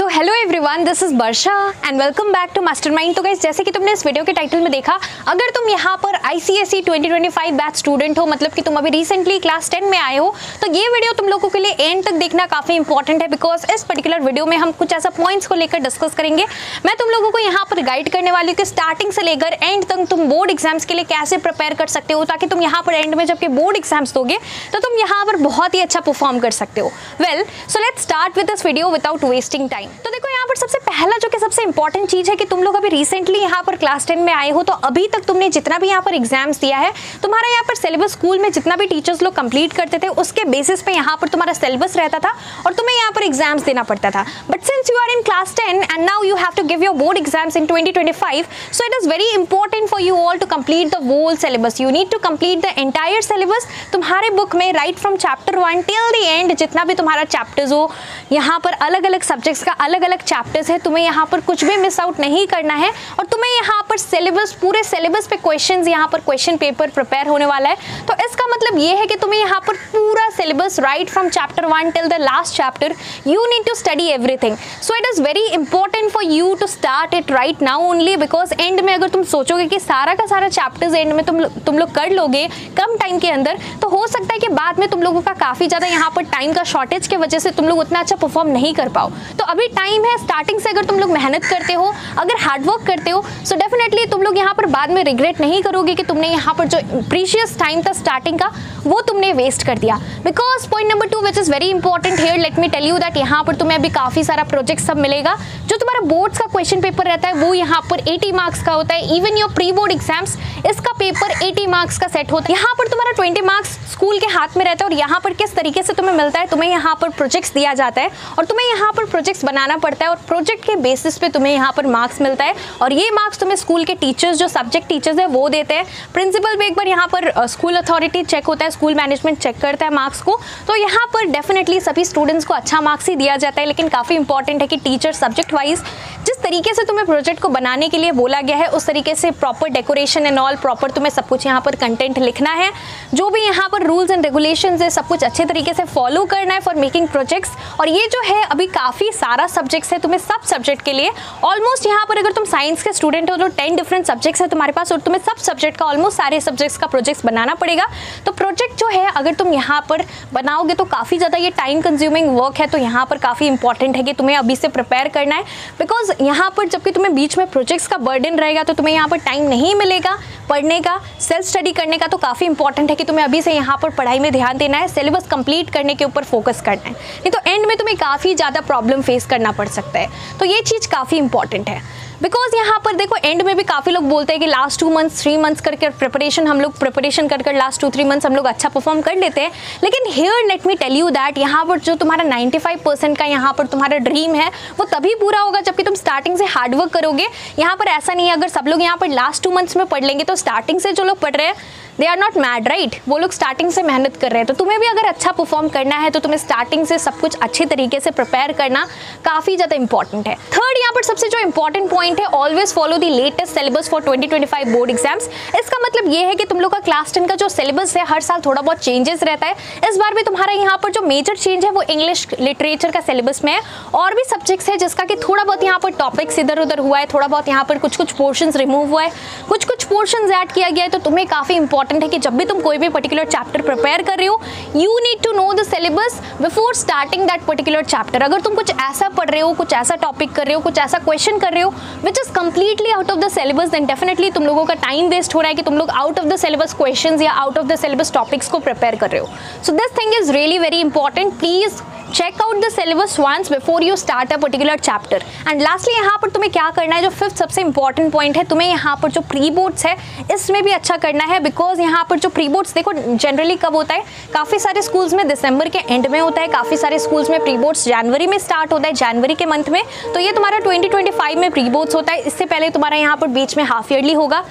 So hello everyone this is Varsha and welcome back to Mastermind तो guys जैसे कि तुमने इस वीडियो के टाइटल में देखा, अगर तुम यहाँ पर आईसीएसई 2025 बैच स्टूडेंट हो मतलब कि तुम अभी रिसेंटली क्लास 10 में आए हो तो ये वीडियो तुम लोगों के लिए एंड तक देखना काफ़ी इंपॉर्टेंट है बिकॉज़ इस पर्टिकुलर वीडियो में हम कुछ ऐसा पॉइंट्स को लेकर डिस्कस करेंगे। मैं तुम लोगों को यहाँ पर गाइड करने वाली हूँ कि स्टार्टिंग से लेकर एंड तक तुम बोर्ड एग्ज़ाम्स के लिए कैसे प्रिपेयर कर सकते हो, ताकि तुम यहाँ पर एंड में जबकि बोर्ड एग्ज़ाम्स दोगे तो तुम यहाँ पर बहुत ही अच्छा परफॉर्म कर सकते हो। Well so let start with this video without wasting time तो देखो यहाँ पर सबसे पहला जो कि सबसे इंपॉर्टेंट चीज़ है कि तुम लोग अभी रिसेंटली यहाँ पर क्लास टेन में आए हो तो अभी तक तुमने जितना भी यहाँ पर एग्ज़ाम्स दिया है, तुम्हारा यहाँ पर सिलेबस स्कूल में जितना भी टीचर्स लोग कंप्लीट करते थे, उसके बेसिस पे यहाँ पर तुम्हारा सिलेबस रहता था और तुम्हें यहाँ पर एग्ज़ाम्स देना पड़ता था। But since you are in class ten and now you have to give your board exams in 2025 so it is very important for you all to complete the whole syllabus. You need to complete the entire syllabus तुम्हारे book में right from chapter one till the end जितना भी तुम्हारा chapters हो, यहाँ पर अलग अलग सब्जेक्ट्स का अलग अलग चैप्टर्स है तुम्हें यहाँ पर कुछ भी मिस आउट नहीं करना है और तुम्हें यहाँ पर सिलेबस पूरे सिलेबस पे क्वेश्चंस यहाँ पर क्वेश्चन पेपर प्रिपेयर होने वाला है। तो इसका मतलब ये है कि तुम्हें यहाँ पर पूरा syllabus right from chapter one till the last chapter you need to study everything so it is very important for you to start it right now only because end में अगर तुम सोचोगे कि सारा का सारा चैप्टर्स एंड में तुम तुम लोग कर लोगे कम टाइम के अंदर तो हो सकता है कि बाद में तुम लोगों का काफ़ी ज़्यादा यहाँ पर टाइम का शॉर्टेज की वजह से तुम लोग उतना अच्छा परफॉर्म नहीं कर पाओ। तो अभी टाइम है स्टार्टिंग से अगर तुम लोग मेहनत करते हो, अगर हार्डवर्क करते हो सो so डेफिनेटली तुम लोग यहाँ पर बाद में रिग्रेट नहीं करोगे कि तुमने यहाँ पर जो प्रीशियस टाइम था स्टार्टिंग का वो तुमने वेस्ट कर दिया. Because point number two which is very important here let me tell you that यहाँ पर तुम्हें अभी काफ़ी सारा प्रोजेक्ट सब मिलेगा. जो तुम्हारा बोर्ड्स का क्वेश्चन पेपर रहता है, वो यहाँ पर 80 मार्क्स का होता है. Even your pre board exams इसका पेपर 80 मार्क्स का सेट होता है. यहाँ पर तुम्हारा 20 मार्क्स स्कूल के हाथ में रहता है और यहाँ पर किस तरीके से तुम्हें मिलता है, तुम्हें यहाँ पर प्रोजेक्ट्स दिया जाता है. और तुम्हें यहाँ पर प्रोजेक्ट्स बनाना पड़ता है और प्रोजेक्ट के बेसिस पे तुम्हें यहाँ पर मार्क्स मिलता है. और ये मार्क्स तुम्हें स्कूल के टीचर्स जो सब्जेक्ट टीचर्स है, वो देते हैं. प्रिंसिपल भी एक बार यहाँ पर स्कूल अथॉरिटी चेक होता है स्कूल मैनेजमेंट चेक करता है मार्क्स को तो यहाँ पर डेफिनेटली सभी स्टूडेंट्स को अच्छा मार्क्स ही दिया जाता है, लेकिन काफ़ी इंपॉर्टेंट है कि टीचर सब्जेक्ट वाइज जिस तरीके से तुम्हें प्रोजेक्ट को बनाने के लिए बोला गया है, उस तरीके से proper decoration and all proper तुम्हें सब कुछ यहाँ पर कंटेंट लिखना है। जो भी यहाँ पर रूल्स एंड रेगुलेशन है, सब कुछ अच्छे तरीके से फॉलो करना है फॉर मेकिंग प्रोजेक्ट्स और ये जो है, अभी काफ़ी सारा सब्जेक्ट्स है तुम्हें सब सब्जेक्ट के लिए। ऑलमोस्ट यहाँ पर अगर तुम साइंस के स्टूडेंट हो तो टेन डिफरेंट सब्जेक्ट्स है तुम्हारे पास, और तुम्हें सब सब्जेक्ट का ऑलमोस्ट सारे सब्जेक्ट्स का प्रोजेक्ट्स बनाना पड़ेगा। तो प्रोजेक्ट जो है, अगर तुम यहाँ पर बनाओगे तो काफ़ी ज़्यादा ये टाइम कंज्यूमिंग वर्क है। तो यहाँ पर काफ़ी इंपॉर्टेंट है कि तुम्हें अभी से प्रिपेयर करना है। बिकॉज़ यहाँ पर जबकि तुम्हें बीच में प्रोजेक्ट्स का बर्डन रहेगा तो तुम्हें यहाँ पर टाइम नहीं मिलेगा पढ़ने का। सेल्फ स्टडी करने का तो काफ़ी इंपॉर्टेंट है कि तुम्हें अभी से यहाँ पर पढ़ाई में ध्यान देना है सिलेबस कंप्लीट करने के ऊपर फोकस करना है। नहीं तो एंड में तुम्हें काफ़ी ज़्यादा प्रॉब्लम फेस करना पड़ सकता है। तो ये चीज़ काफ़ी इंपॉर्टेंट है। बिकॉज़ यहाँ पर देखो एंड में भी काफ़ी लोग बोलते हैं कि last two months three months करके प्रिपरेशन हम लोग प्रिपरेशन कर कर लास्ट टू थ्री मंथ्स हम लोग अच्छा परफॉर्म कर लेते हैं। लेकिन here let me tell you that यहाँ पर जो तुम्हारा 95 परसेंट का यहाँ पर तुम्हारा ड्रीम है, वो तभी पूरा होगा जबकि तुम स्टार्टिंग से हार्डवर्क करोगे। यहाँ पर ऐसा नहीं है, अगर सब लोग यहाँ पर लास्ट टू मंथ्स में पढ़ लेंगे तो स्टार्टिंग से जो लोग पढ़ रहे हैं they are not mad right वो लोग स्टार्टिंग से मेहनत कर रहे हैं। तो तुम्हें भी अगर अच्छा परफॉर्म करना है तो तुम्हें स्टार्टिंग से सब कुछ अच्छे तरीके से प्रिपेयर करना काफ़ी ज़्यादा इंपॉर्टेंट है। थर्ड यहाँ पर सबसे जो इंपॉर्टेंट पॉइंट है always follow the latest syllabus for 2025 board exams इसका मतलब ये है कि तुम लोग का क्लास टेन का जो सिलेबस है, हर साल थोड़ा बहुत चेंजेस रहता है। इस बार भी तुम्हारा यहाँ पर जो मेजर चेंज है, वो इंग्लिश लिटरेचर का सिलेबस में है। और भी सब्जेक्ट्स है जिसका कि थोड़ा बहुत यहाँ पर टॉपिक्स इधर उधर हुआ है, थोड़ा बहुत यहाँ पर कुछ कुछ पोर्शन रिमूव हुआ है। कुछ कुछ पोर्शन ऐड किया गया है तो तुम्हें काफ़ी इंपॉर्टेंट है कि जब भी तुम कोई भी पर्टिकुलर चैप्टर प्रिपेयर कर रहे हो you need to know the syllabus before starting that particular chapter अगर तुम कुछ ऐसा पढ़ रहे हो, कुछ ऐसा टॉपिक कर रहे हो, कुछ ऐसा क्वेश्चन कर रहे हो which is completely out of the syllabus then definitely तुम लोगों का टाइम वेस्ट हो रहा है कि तुम लोग out of the syllabus question या out of the syllabus topics को प्रिपेयर कर रहे हो. So this thing is really very important please check out the syllabus once before you start a particular chapter and lastly यहाँ पर तुम्हें क्या करना है, जो फिफ्थ सबसे इंपॉर्टेंट पॉइंट है, तुम्हें यहाँ पर जो प्री बोर्ड्स है, इसमें भी अच्छा करना है बिकॉज़ यहाँ पर जो प्री बोर्ड्स देखो जनरली कब होता है? काफ़ी सारे स्कूल्स में दिसंबर के एंड में होता है, काफ़ी सारे स्कूल्स में प्री बोर्ड्स जनवरी में स्टार्ट होता है जनवरी के मंथ में। तो ये तुम्हारा ट्वेंटी में प्री बोर्ड्स होता है, इससे पहले तुम्हारा यहाँ पर बीच में हाफ़ ईयरली होगा।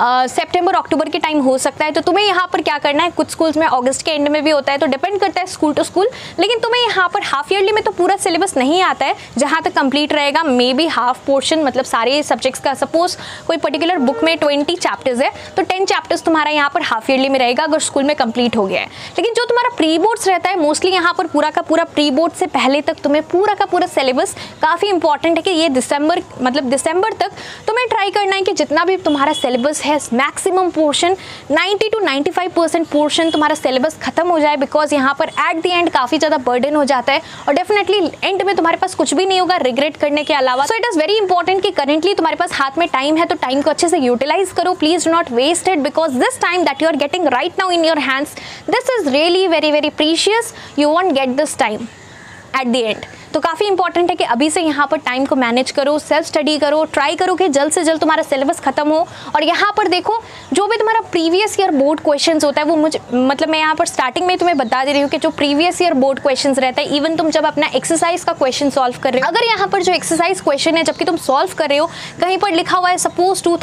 सेप्टेम्बर अक्टूबर के टाइम हो सकता है। तो तुम्हें यहाँ पर क्या करना है? कुछ स्कूल्स में अगस्त के एंड में भी होता है तो डिपेंड करता है स्कूल टू स्कूल लेकिन तुम्हें यहाँ पर हाफ़ ईयरली में तो पूरा सिलेबस नहीं आता है। जहाँ तक कंप्लीट रहेगा मे बी हाफ़ पोर्शन मतलब सारे सब्जेक्ट्स का सपोज़ कोई पर्टिकुलर बुक में ट्वेंटी चैप्टर्स है तो टेन चैप्टर्स तुम्हारा यहाँ पर हाफ़ ईयरली में रहेगा, अगर स्कूल में कंप्लीट हो गया है। लेकिन जो तुम्हारा प्री बोर्ड्स रहता है मोस्टली यहाँ पर पूरा का पूरा प्री बोर्ड से पहले तक तुम्हें पूरा का पूरा सिलेबस काफ़ी इंपॉर्टेंट है कि ये दिसंबर मतलब दिसंबर तक तुम्हें ट्राई करना है कि जितना भी तुम्हारा सिलेबस है maximum portion 90 to 95 percent portion तुम्हारा सिलेबस खत्म हो जाए बिकॉज़ यहाँ पर एट द एंड काफ़ी ज़्यादा बर्डन हो जाता है और डेफिनेटली एंड में तुम्हारे पास कुछ भी नहीं होगा रिग्रेट करने के अलावा। So it is very important कि करेंटली तुम्हारे पास हाथ में टाइम है तो टाइम को अच्छे से यूटिलाइज करो। Please do not waste it because this time that you are getting right now in your hands this is really very very precious you won't get this time at the end तो काफ़ी important है कि अभी से यहाँ पर time को manage करो सेल्फ स्टडी करो ट्राई करो कि जल्द से जल्द तुम्हारा सिलेबस खत्म हो। और यहाँ पर देखो, जो भी तुम्हारा प्रीवियस ईयर बोर्ड क्वेश्चन होता है, वो मुझे मतलब मैं यहाँ पर स्टार्टिंग में तुम्हें बता दे रही हूँ कि जो प्रीवियस ईयर बोर्ड क्वेश्चन रहता है इवन तुम जब अपना एक्सरसाइज का क्वेश्चन सॉल्व कर रहे हो, अगर यहाँ पर जो एक्सरसाइज क्वेश्चन है, जबकि तुम सॉल्व कर रहे हो, कहीं पर लिखा हुआ है सपोज़ टू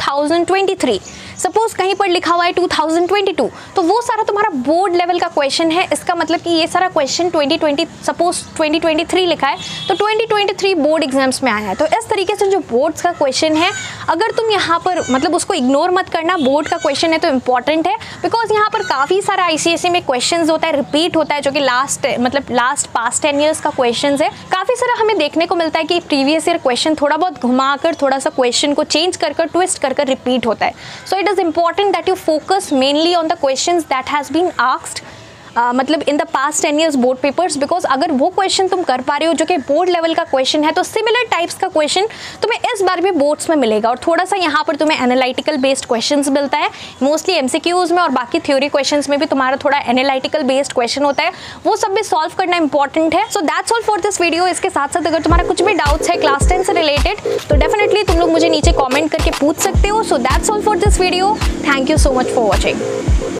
सपोज़ कहीं पर लिखा हुआ है 2022 तो वो सारा तुम्हारा बोर्ड लेवल का क्वेश्चन है। इसका मतलब कि ये सारा क्वेश्चन 2020 सपोज़ 2023 लिखा है तो 2023 बोर्ड एग्ज़ाम्स में आया है। तो इस तरीके से जो बोर्ड्स का क्वेश्चन है अगर तुम यहाँ पर मतलब उसको इग्नोर मत करना बोर्ड का क्वेश्चन है तो इंपॉर्टेंट है बिकॉज़ यहाँ पर काफ़ी सारा ICSE में क्वेश्चन होता है रिपीट होता है, जो कि लास्ट मतलब लास्ट पास्ट टेन ईयर्स का क्वेश्चन है। काफ़ी सारा हमें देखने को मिलता है कि प्रीवियस ईयर क्वेश्चन थोड़ा बहुत घुमाकर, थोड़ा सा क्वेश्चन को चेंज कर कर ट्विस्ट कर कर रिपीट होता है। So it is important that you focus mainly on the question that has been asked मतलब in the past ten years board papers because अगर वो क्वेश्चन तुम कर पा रहे हो जो कि बोर्ड लेवल का क्वेश्चन है तो सिमिलर टाइप्स का क्वेश्चन तुम्हें इस बार भी बोर्ड्स में मिलेगा। और थोड़ा सा यहाँ पर तुम्हें एनालिटिकल बेस्ड क्वेश्चन मिलता है मोस्टली एमसीक्यूज में और बाकी थ्योरी क्वेश्चन में भी तुम्हारा थोड़ा एनालिटिकल बेस्ड क्वेश्चन होता है। वो सब भी सॉल्व करना इंपॉर्टेंट है। So that's all for this video इसके साथ साथ अगर तुम्हारा कुछ भी डाउट्स है क्लास टेन से रिलेटेड तो डेफिनेटली तुम लोग मुझे नीचे कॉमेंट करके पूछ सकते हो। So that's all for this video thank you so much for watching